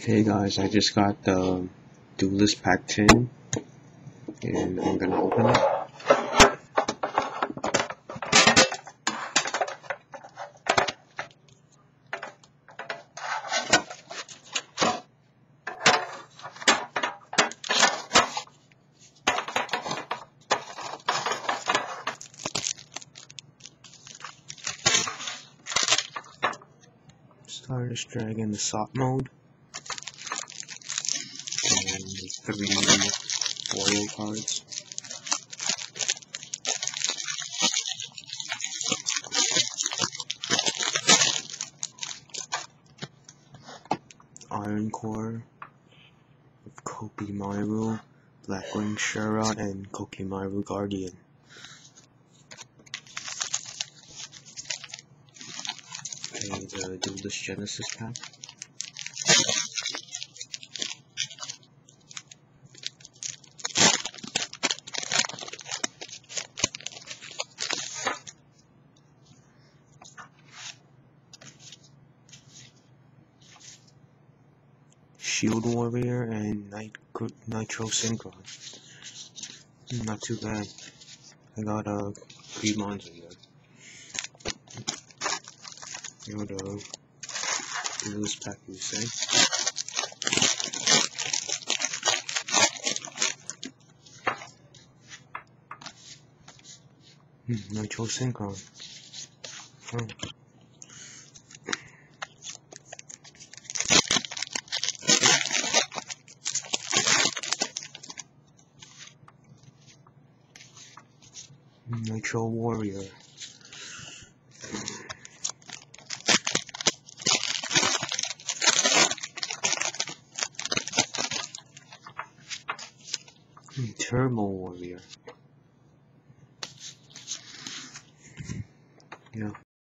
Hey guys, I just got the Duelist Pack 10 and I'm gonna open it. Stardust Dragon, the Assault Mode. Three foil cards. Iron Core with Koa'ki Meiru, Blackwing Shura, and Koa'ki Meiru Guardian. Okay, the Duelist Genesis pack. Shield Warrior and Nit Nitro Synchron. Not too bad. I got uh, three mons in there. Here we go. Pack you say. Hmm, Nitro Synchron. Oh. Nitro Warrior. Hmm, Turbo Warrior. Yeah.